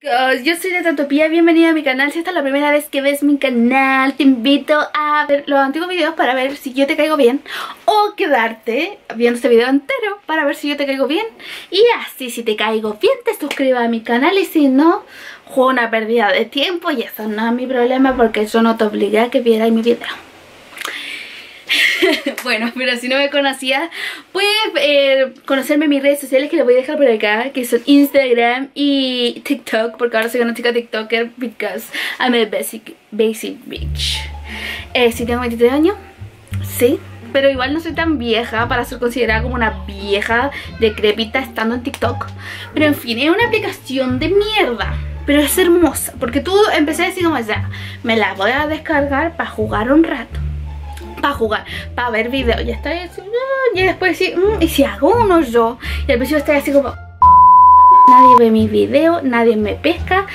Yo soy de Tantopía, bienvenido a mi canal. Si esta es la primera vez que ves mi canal Te invito a ver los antiguos videos para ver si yo te caigo bien O quedarte viendo este video entero para ver si yo te caigo bien. Y así si te caigo bien te suscribas a mi canal Y si no, juego una pérdida de tiempo Y eso no es mi problema porque yo no te obligué a que vieras mi video bueno, pero si no me conocías, puedes eh, conocerme en mis redes sociales que les voy a dejar por acá, que son Instagram y TikTok, porque ahora soy una chica TikToker because I'm a basic, basic bitch. Eh, si tengo 23 años, sí, pero igual no soy tan vieja para ser considerada como una vieja decrépita estando en TikTok. Pero en fin, es una aplicación de mierda. Pero es hermosa, porque tú empecé a decir como ya, me la voy a descargar para jugar un rato para jugar, para ver videos. Y estoy así, y después sí, mm, y si hago uno yo. Y al principio estoy así como... Nadie ve mis videos, nadie me pesca,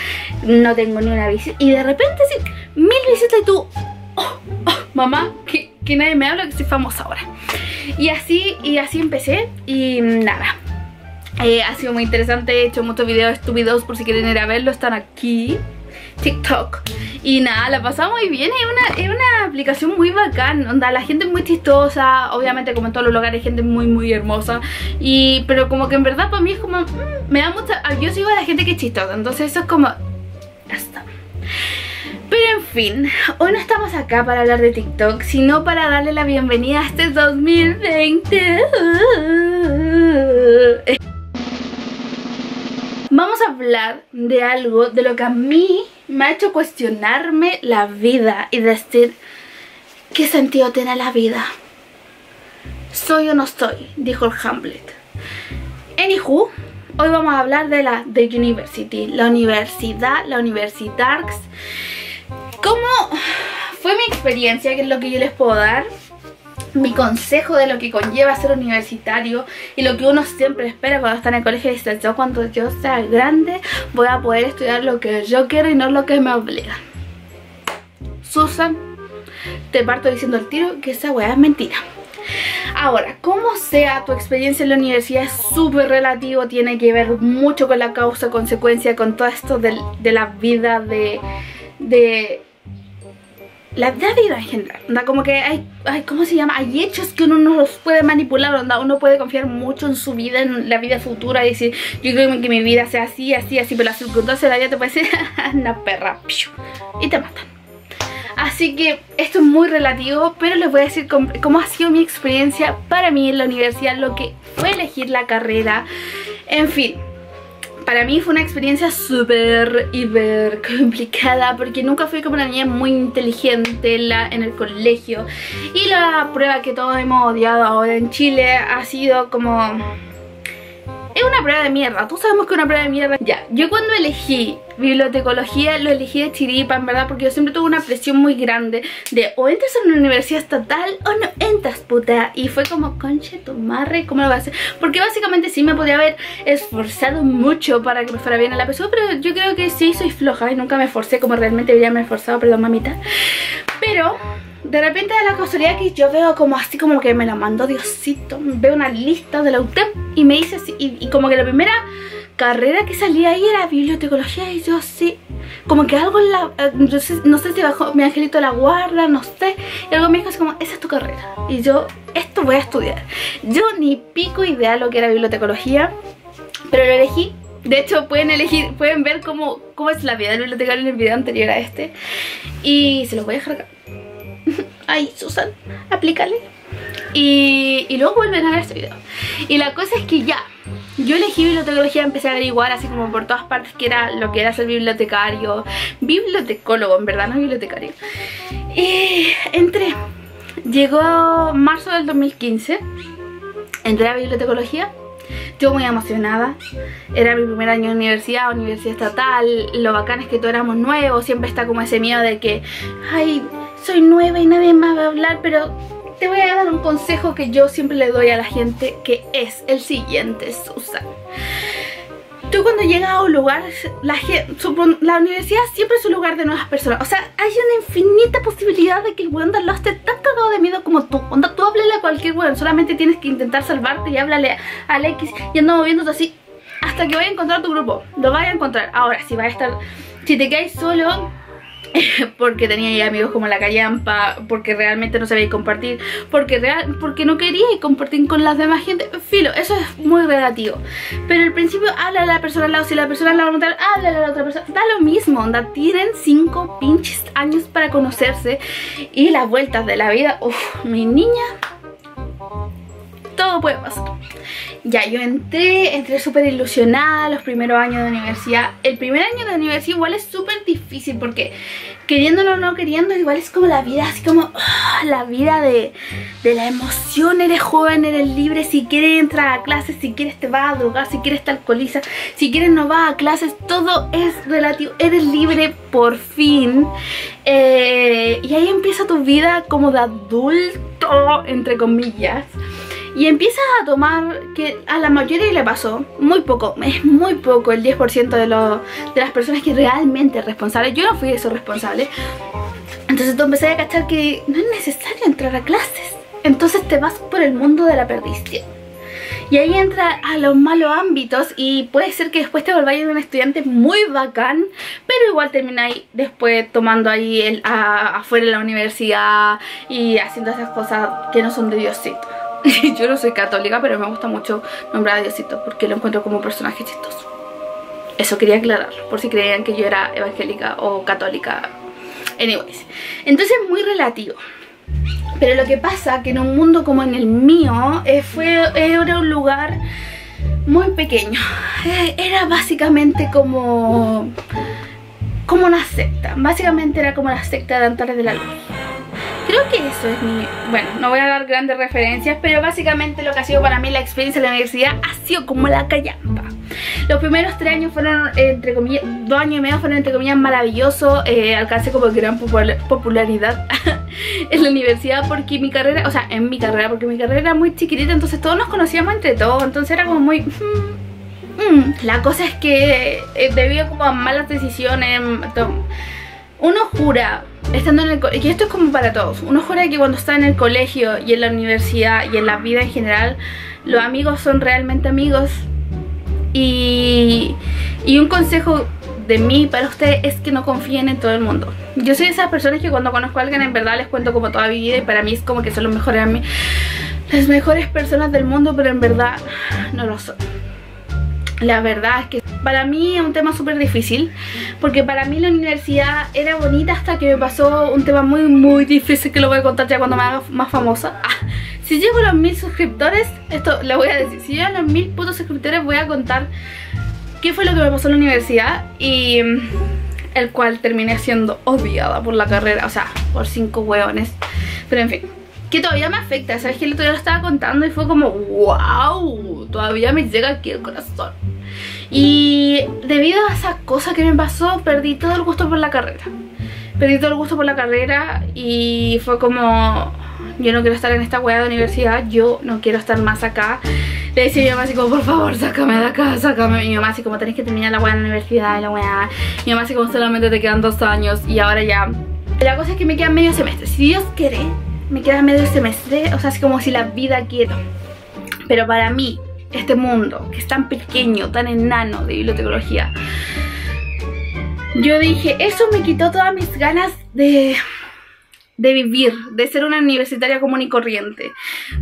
no tengo ni una visita. Y de repente sí, mil visitas y tú... Oh, oh, mamá, que, que nadie me habla, que soy famosa ahora. Y así, y así empecé y nada. Eh, ha sido muy interesante, he hecho muchos videos estúpidos por si quieren ir a verlo, están aquí. TikTok Y nada, la pasamos muy bien Es una, es una aplicación muy bacán onda, La gente es muy chistosa Obviamente como en todos los lugares gente muy muy hermosa y Pero como que en verdad para mí es como mm, Me da mucha... Yo sigo a la gente que es chistosa Entonces eso es como... Ya está pero en fin, hoy no estamos acá para hablar de TikTok, sino para darle la bienvenida a este 2020. Vamos a hablar de algo de lo que a mí me ha hecho cuestionarme la vida y decir, ¿qué sentido tiene la vida? ¿Soy o no soy? Dijo el Hamlet. Anywho, hoy vamos a hablar de la The University, la universidad, la Universitarks. ¿Cómo fue mi experiencia? ¿Qué es lo que yo les puedo dar? Mi consejo de lo que conlleva ser universitario y lo que uno siempre espera cuando está en el colegio es yo cuando yo sea grande voy a poder estudiar lo que yo quiero y no lo que me obliga Susan, te parto diciendo el tiro que esa weá es mentira. Ahora, como sea tu experiencia en la universidad es súper relativo, tiene que ver mucho con la causa-consecuencia, con todo esto de, de la vida, de, de la vida en general, onda, como que hay, hay, ¿cómo se llama? Hay hechos que uno no los puede manipular, onda, uno puede confiar mucho en su vida, en la vida futura y decir, yo creo que mi vida sea así, así, así, pero la circunstancia de la vida te puede decir, una perra, y te matan. Así que esto es muy relativo, pero les voy a decir cómo ha sido mi experiencia para mí en la universidad, lo que fue elegir la carrera, en fin para mí fue una experiencia súper, hiper complicada porque nunca fui como una niña muy inteligente en, la, en el colegio. Y la prueba que todos hemos odiado ahora en Chile ha sido como una prueba de mierda, todos sabemos que es una prueba de mierda. Ya, yo cuando elegí bibliotecología lo elegí de chiripa, en verdad Porque yo siempre tuve una presión muy grande de o entras a una universidad estatal o no entras, puta. Y fue como, conche tu marre, ¿cómo lo vas a hacer? Porque básicamente sí me podía haber esforzado mucho para que me fuera bien en la PSU Pero yo creo que sí soy floja y nunca me esforcé como realmente debería me esforzado, perdón mamita. Pero de repente de la casualidad que yo veo como así como que me la mandó Diosito Veo una lista de la UTEP y me dice así, y, como que la primera carrera que salía ahí era bibliotecología y yo así como que algo en la, eh, no sé, si bajó mi angelito la guarda, no sé y algo me dijo así como, esa es tu carrera y yo, esto voy a estudiar yo ni pico idea lo que era bibliotecología pero lo elegí. De hecho pueden elegir, pueden ver cómo, cómo es la vida del bibliotecario en el video anterior a este. Y se los voy a dejar acá Ay, Susan, aplícale. Y, y, luego vuelven a ver este video. Y la cosa es que ya, yo elegí bibliotecología, empecé a averiguar así como por todas partes que era lo que era ser bibliotecario, bibliotecólogo, en verdad, no bibliotecario. Y entré. Llegó marzo del 2015, entré a bibliotecología. Yo muy emocionada, era mi primer año de universidad, universidad estatal, lo bacán es que todos éramos nuevos, siempre está como ese miedo de que, ay, soy nueva y nadie más va a hablar, pero te voy a dar un consejo que yo siempre le doy a la gente, que es el siguiente, Susan. Tú cuando llegas a un lugar, la, universidad siempre es un lugar de nuevas personas. O sea, hay una infinita posibilidad de que el weón de lo esté tan cagado de miedo como tú. Onda, tú háblale a cualquier weón, solamente tienes que intentar salvarte y háblale al X y anda moviéndote así hasta que vaya a encontrar tu grupo. Lo vaya a encontrar. Ahora, si va a estar... Si te quedáis solo, porque tenía amigos como la callampa, porque realmente no sabía compartir, porque real, porque no quería compartir con las demás gente. Filo, eso es muy relativo. Pero al principio habla a la persona al lado, si la persona al lado no habla a la otra persona. Da lo mismo, onda, tienen cinco pinches años para conocerse y las vueltas de la vida. Uff, mi niña, todo puede pasar. Ya, yo entré, entré súper ilusionada los primeros años de universidad. El primer año de universidad igual es súper difícil porque queriéndolo o no queriendo, igual es como la vida, así como ah, la vida de, de, la emoción. Eres joven, eres libre, si quieres entrar a clases, si quieres te vas a drogar, si quieres te alcoholiza, si quieres no vas a clases, todo es relativo. Eres libre por fin. Eh, y ahí empieza tu vida como de adulto, entre comillas. Y empiezas a tomar, que a la mayoría le pasó, muy poco, es muy poco el 10% de, de las personas que realmente es responsable. Yo no fui eso responsable. Entonces tú empecé a cachar que no es necesario entrar a clases. Entonces te vas por el mundo de la perdición. Y ahí entra a los malos ámbitos y puede ser que después te volváis un estudiante muy bacán, pero igual termináis después tomando ahí el, afuera de la universidad y haciendo esas cosas que no son de Diosito. yo no soy católica, pero me gusta mucho nombrar a Diosito porque lo encuentro como un personaje chistoso. Eso quería aclarar, por si creían que yo era evangélica o católica. Anyways, entonces es muy relativo. Pero lo que pasa que en un mundo como en el mío, eh, fue, era un lugar muy pequeño. Eh, era básicamente como, como una secta. Básicamente era como la secta de Antares de la Luz. Creo que eso es mi... Bueno, no voy a dar grandes referencias, pero básicamente lo que ha sido para mí la experiencia de la universidad ha sido como la callampa. Los primeros tres años fueron, entre comillas, dos años y medio fueron entre comillas maravillosos. Eh, alcancé como gran popularidad en la universidad porque mi carrera, o sea, en mi carrera, porque mi carrera era muy chiquitita, entonces todos nos conocíamos entre todos, entonces era como muy... Mm, mm. La cosa es que eh, debido como a malas decisiones, uno jura estando en el y esto es como para todos, uno jura que cuando está en el colegio y en la universidad y en la vida en general, los amigos son realmente amigos y, y un consejo de mí para ustedes es que no confíen en todo el mundo. Yo soy de esas personas que cuando conozco a alguien en verdad les cuento como toda mi vida y para mí es como que son los mejores, las mejores personas del mundo, pero en verdad no lo son. La verdad es que para mí es un tema súper difícil porque para mí la universidad era bonita hasta que me pasó un tema muy muy difícil que lo voy a contar ya cuando me haga más famosa. Ah, si llego a los mil suscriptores, esto lo voy a decir, si llego a los mil putos suscriptores voy a contar qué fue lo que me pasó en la universidad y mm, el cual terminé siendo odiada por la carrera, o sea, por cinco hueones. Pero en fin, que todavía me afecta, ¿sabes? Que el otro día lo estaba contando y fue como, wow, todavía me llega aquí el corazón. Y debido a esa cosa que me pasó, perdí todo el gusto por la carrera. Perdí todo el gusto por la carrera y fue como, yo no quiero estar en esta weá de universidad, yo no quiero estar más acá. Le decía a mi mamá así como, por favor, sácame de acá, sácame. Mi mamá así como, tenés que terminar la weá de la universidad, la weá. Mi mamá así como, solamente te quedan dos años y ahora ya. La cosa es que me quedan medio semestre. Si Dios quiere, me queda medio semestre, o sea, es como si la vida quiere. Pero para mí, este mundo, que es tan pequeño, tan enano de bibliotecología, yo dije, eso me quitó todas mis ganas de de vivir, de ser una universitaria común y corriente.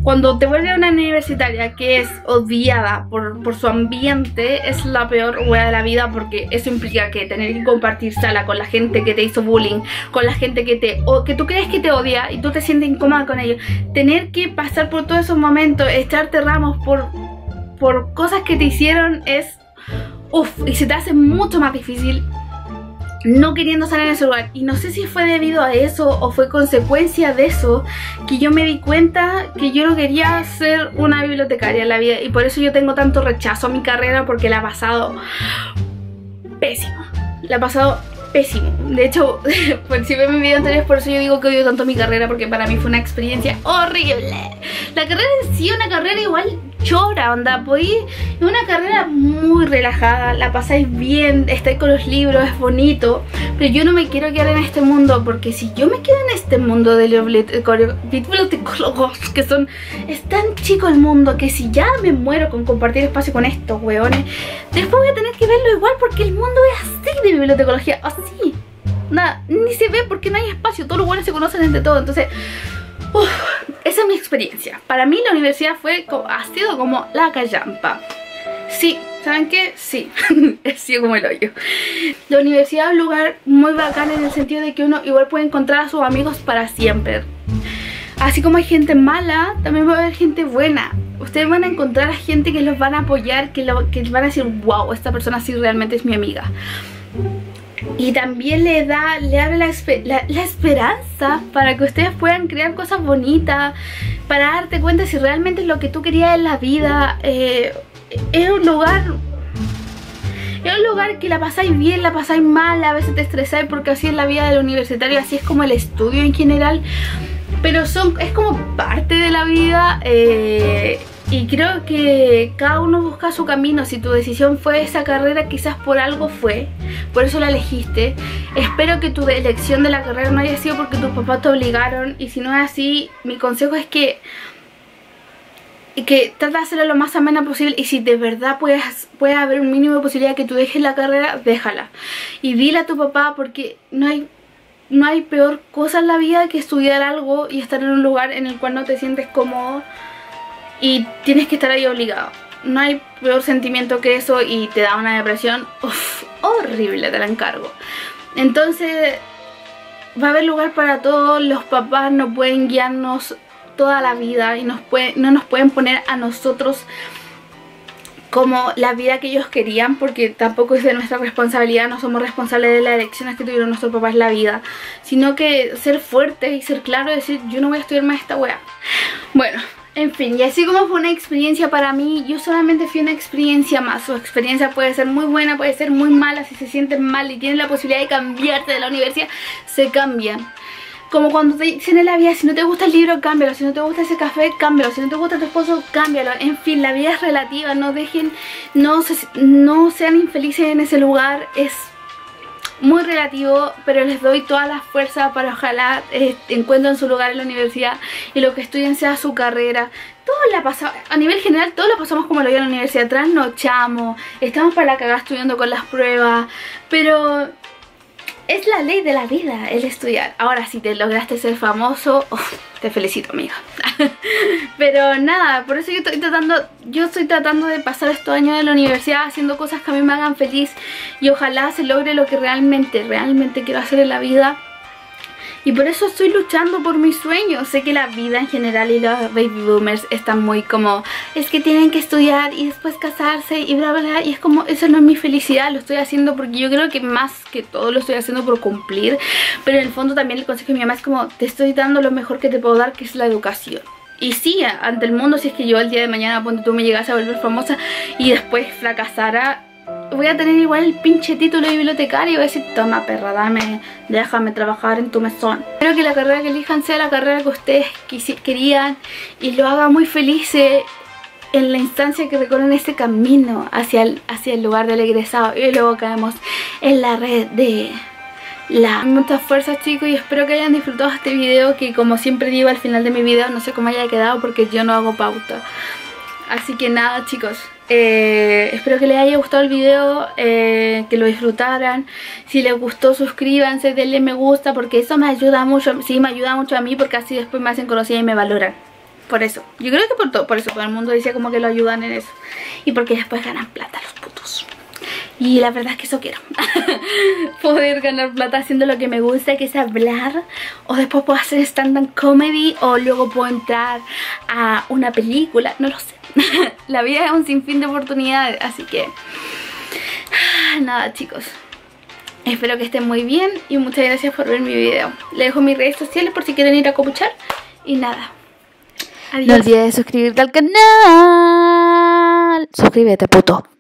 Cuando te vuelves una universitaria que es odiada por, por su ambiente, es la peor hueá de la vida porque eso implica que tener que compartir sala con la gente que te hizo bullying, con la gente que te o, que tú crees que te odia y tú te sientes incómoda con ellos. Tener que pasar por todos esos momentos, echarte ramos por, por cosas que te hicieron es... Uf, y se te hace mucho más difícil no queriendo salir en ese lugar. Y no sé si fue debido a eso o fue consecuencia de eso que yo me di cuenta que yo no quería ser una bibliotecaria en la vida. Y por eso yo tengo tanto rechazo a mi carrera porque la ha pasado pésimo. La ha pasado pésimo. De hecho, pues, si ven mi video anterior, por eso yo digo que odio tanto mi carrera, porque para mí fue una experiencia horrible. La carrera en sí, una carrera igual chora, onda, podéis, es una carrera muy relajada, la pasáis bien, estáis con los libros, es bonito, Pero yo no me quiero quedar en este mundo porque si yo me quedo en este mundo de bibliotecólogos que son... Es tan chico el mundo que si ya me muero con compartir espacio con estos weones, después voy a tener que verlo igual porque el mundo es así de bibliotecología, así. Nada, ni se ve porque no hay espacio, todos los weones se conocen entre todos, entonces... es mi experiencia. Para mí la universidad fue, ha sido como la callampa. Sí, ¿saben qué? Sí, he sido como el hoyo. La universidad es un lugar muy bacán en el sentido de que uno igual puede encontrar a sus amigos para siempre. Así como hay gente mala, también va a haber gente buena. Ustedes van a encontrar a gente que los van a apoyar, que, lo, que van a decir, wow, esta persona sí realmente es mi amiga y también le da, le abre la, esperanza para que ustedes puedan crear cosas bonitas, para darte cuenta si realmente es lo que tú querías en la vida. Eh, es un lugar es un lugar que la pasáis bien, la pasáis mal, a veces te estresáis porque así es la vida del universitario, así es como el estudio en general. Pero son, es como parte de la vida eh, y creo que cada uno busca su camino. Si tu decisión fue esa carrera, quizás por algo fue. Por eso la elegiste. Espero que tu elección de la carrera no haya sido porque tus papás te obligaron. Y si no es así, mi consejo es que que trata de hacerlo lo más amena posible y si de verdad puedes, puede haber un mínimo de posibilidad que tú dejes la carrera, déjala. Y dile a tu papá porque no hay, no hay peor cosa en la vida que estudiar algo y estar en un lugar en el cual no te sientes cómodo y tienes que estar ahí obligado. No hay peor sentimiento que eso y te da una depresión horrible, te la encargo. Entonces va a haber lugar para todos, los papás no pueden guiarnos toda la vida y nos no nos pueden poner a nosotros como la vida que ellos querían porque tampoco es de nuestra responsabilidad, no somos responsables de las elecciones que tuvieron nuestros papás la vida, sino que ser fuerte y ser claro y decir yo no voy a estudiar más esta wea. Bueno, en fin, y así como fue una experiencia para mí, yo solamente fui una experiencia más. Su experiencia puede ser muy buena, puede ser muy mala. Si se sienten mal y tienen la posibilidad de cambiarte de la universidad, se cambian. Como cuando te dicen en la vida, si no te gusta el libro, cámbialo. Si no te gusta ese café, cámbialo. Si no te gusta tu esposo, cámbialo. En fin, la vida es relativa. No dejen, no, no sean infelices en ese lugar. Es muy relativo, pero les doy toda la fuerza para ojalá eh, encuentren su lugar en la universidad y lo que estudien sea su carrera. Todo la pasamos, a nivel general, todos lo pasamos como lo vi en la universidad. Trasnochamos, estamos para la cagada estudiando con las pruebas, pero es la ley de la vida el estudiar. Ahora, si te lograste ser famoso, te felicito, amiga. Pero nada, por eso yo estoy tratando, yo estoy tratando de pasar estos años de la universidad haciendo cosas que a mí me hagan feliz y ojalá se logre lo que realmente, realmente quiero hacer en la vida y por eso estoy luchando por mis sueños. Sé que la vida en general y los baby boomers están muy como, es que tienen que estudiar y después casarse y bla bla bla. Y es como, eso no es mi felicidad, lo estoy haciendo porque yo creo que más que todo lo estoy haciendo por cumplir. Pero en el fondo también el consejo de mi mamá es como, te estoy dando lo mejor que te puedo dar, que es la educación. Y sí, ante el mundo, si es que yo el día de mañana, cuando tú me llegas a volver famosa y después fracasara, voy a tener igual el pinche título de bibliotecario y voy a decir, toma perra, dame, déjame trabajar en tu mesón. Espero que la carrera que elijan sea la carrera que ustedes querían y lo haga muy felices en la instancia que recorren ese camino hacia el, hacia el lugar del egresado y luego caemos en la red de la muchas fuerzas chicos y espero que hayan disfrutado este video que como siempre digo al final de mi video no sé cómo haya quedado porque yo no hago pauta así que nada chicos eh, espero que les haya gustado el video, eh, que lo disfrutaran. Si les gustó, suscríbanse, denle me gusta, porque eso me ayuda mucho. Sí, me ayuda mucho a mí, porque así después me hacen conocida y me valoran. Por eso. Yo creo que por todo, por eso todo el mundo dice como que lo ayudan en eso. Y porque después ganan plata los putos. Y la verdad es que eso quiero. Poder ganar plata haciendo lo que me gusta, que es hablar. O después puedo hacer stand-up comedy. O luego puedo entrar a una película. No lo sé. la vida es un sinfín de oportunidades, así que... Nada chicos, espero que estén muy bien y muchas gracias por ver mi video. Les dejo mis redes sociales por si quieren ir a copuchar y nada. Adiós. No olvides suscribirte al canal. Suscríbete, puto.